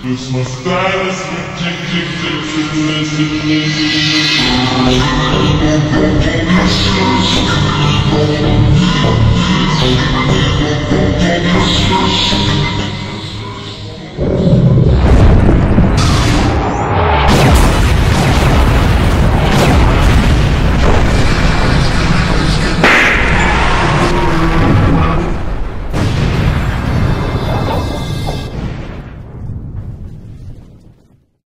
Cause my style is ridiculous, the ridiculous.